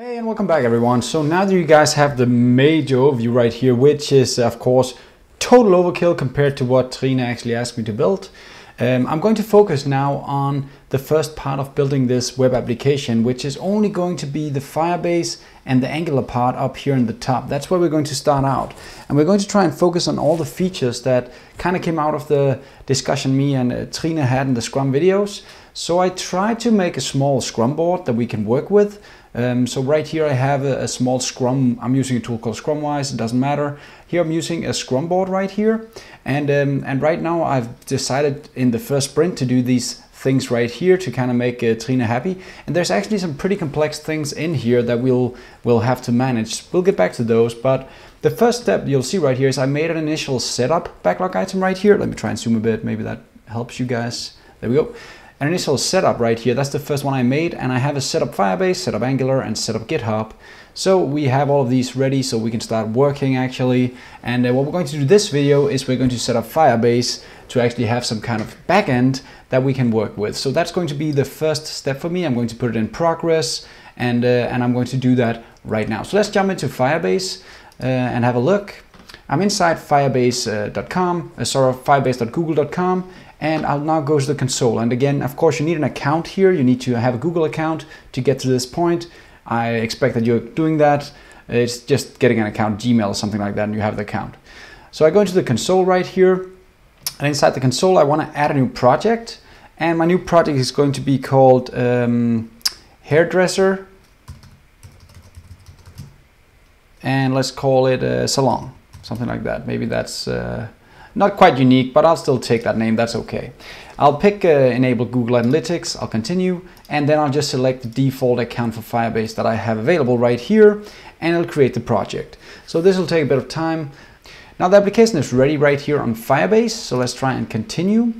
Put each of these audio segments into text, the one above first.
Hey and welcome back everyone. So now that you guys have the major overview right here, which is of course total overkill compared to what Trine actually asked me to build, um, I'm going to focus now on the first part of building this web application, which is only going to be the Firebase and the Angular part up here in the top. That's where we're going to start out. And we're going to try and focus on all the features that kind of came out of the discussion me and uh, Trine had in the Scrum videos. So I tried to make a small Scrum board that we can work with. Um, so right here I have a, a, small Scrum, I'm using a tool called Scrumwise, it doesn't matter. Here I'm using a Scrum board right here. And, um, and right now I've decided in the first sprint to do these things right here to kind of make uh, Trine happy. And there's actually some pretty complex things in here that we'll, we'll have to manage. We'll get back to those, but the first step you'll see right here is I made an initial setup backlog item right here. Let me try and zoom a bit, maybe that helps you guys. There we go an initial setup right here. That's the first one I made and I have a setup Firebase, setup Angular and setup GitHub. So we have all of these ready so we can start working actually. And uh, what we're going to do this video is we're going to set up Firebase to actually have some kind of backend that we can work with. So that's going to be the first step for me. I'm going to put it in progress and, uh, and I'm going to do that right now. So let's jump into Firebase uh, and have a look. I'm inside firebase.com, uh, sorry, firebase.google.com and I'll now go to the console. And again, of course, you need an account here. You need to have a Google account to get to this point. I expect that you're doing that. It's just getting an account, Gmail or something like that, and you have the account. So I go into the console right here. And inside the console, I want to add a new project. And my new project is going to be called um, Hairdresser. And let's call it a salon, something like that. Maybe that's... Uh, not quite unique, but I'll still take that name, that's okay. I'll pick uh, enable Google Analytics, I'll continue, and then I'll just select the default account for Firebase that I have available right here, and it'll create the project. So this will take a bit of time. Now the application is ready right here on Firebase, so let's try and continue.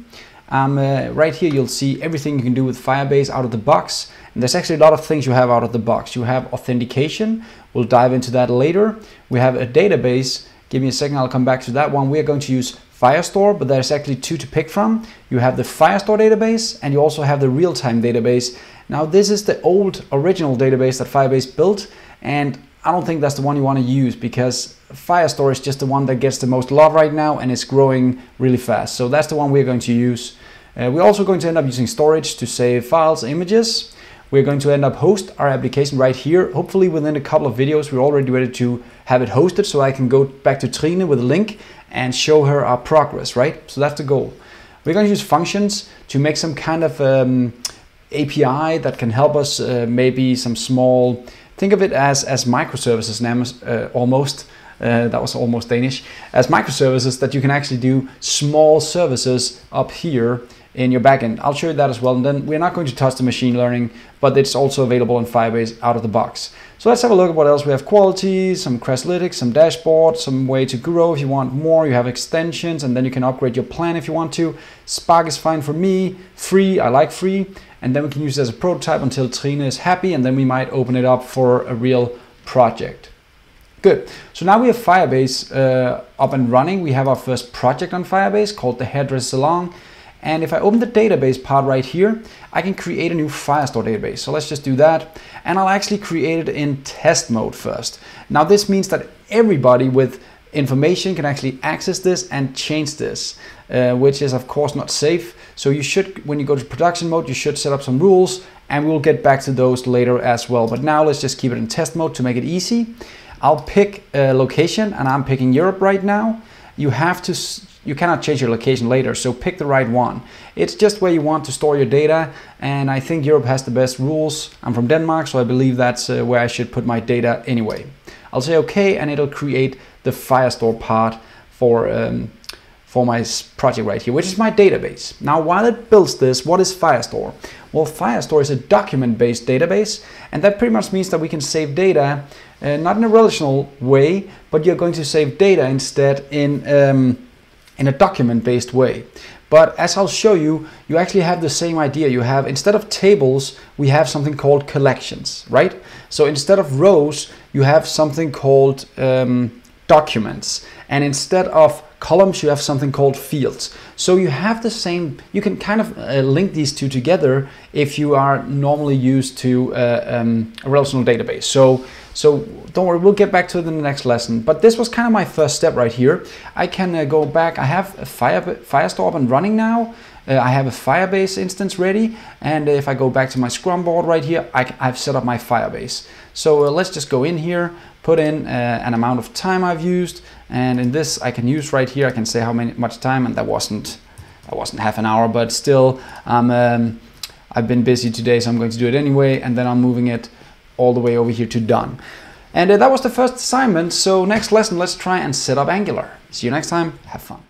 Um, uh, right here you'll see everything you can do with Firebase out of the box. And there's actually a lot of things you have out of the box. You have authentication, we'll dive into that later. We have a database Give me a second, I'll come back to that one. We are going to use Firestore, but there's actually two to pick from. You have the Firestore database and you also have the real-time database. Now this is the old original database that Firebase built and I don't think that's the one you want to use because Firestore is just the one that gets the most love right now and it's growing really fast. So that's the one we're going to use. Uh, we're also going to end up using storage to save files, images. We're going to end up host our application right here. Hopefully within a couple of videos, we're already ready to have it hosted so I can go back to Trine with a link and show her our progress, right? So that's the goal. We're going to use functions to make some kind of um, API that can help us uh, maybe some small, think of it as, as microservices uh, almost. Uh, that was almost Danish, as microservices that you can actually do small services up here in your backend. I'll show you that as well. And then we're not going to touch the machine learning, but it's also available in Firebase out of the box. So let's have a look at what else we have. Quality, some Crashlytics, some dashboard, some way to grow if you want more. You have extensions and then you can upgrade your plan if you want to. Spark is fine for me. Free, I like free. And then we can use it as a prototype until Trine is happy and then we might open it up for a real project. Good. So now we have Firebase uh, up and running. We have our first project on Firebase called the Hairdresser Salon. And if I open the database part right here, I can create a new Firestore database. So let's just do that. And I'll actually create it in test mode first. Now this means that everybody with information can actually access this and change this, uh, which is of course not safe. So you should, when you go to production mode, you should set up some rules and we'll get back to those later as well. But now let's just keep it in test mode to make it easy. I'll pick a location and I'm picking Europe right now. You have to you cannot change your location later, so pick the right one. It's just where you want to store your data, and I think Europe has the best rules. I'm from Denmark, so I believe that's uh, where I should put my data anyway. I'll say OK, and it'll create the Firestore part for, um, for my project right here, which is my database. Now, while it builds this, what is Firestore? Well, Firestore is a document-based database, and that pretty much means that we can save data, uh, not in a relational way, but you're going to save data instead in um, in a document-based way. But as I'll show you, you actually have the same idea. You have, instead of tables, we have something called collections, right? So instead of rows, you have something called um, documents. And instead of columns, you have something called fields. So you have the same, you can kind of uh, link these two together if you are normally used to uh, um, a relational database. So, so don't worry, we'll get back to it in the next lesson. But this was kind of my first step right here. I can uh, go back, I have a Fire, Firestore up and running now. Uh, I have a Firebase instance ready. And if I go back to my Scrum board right here, I, have set up my Firebase. So uh, let's just go in here, put in uh, an amount of time I've used. And in this I can use right here, I can say how many, much time, and that wasn't, that wasn't half an hour, but still, um, um, I've been busy today, so I'm going to do it anyway. And then I'm moving it all the way over here to done. And uh, that was the first assignment. So next lesson, let's try and set up Angular. See you next time. Have fun.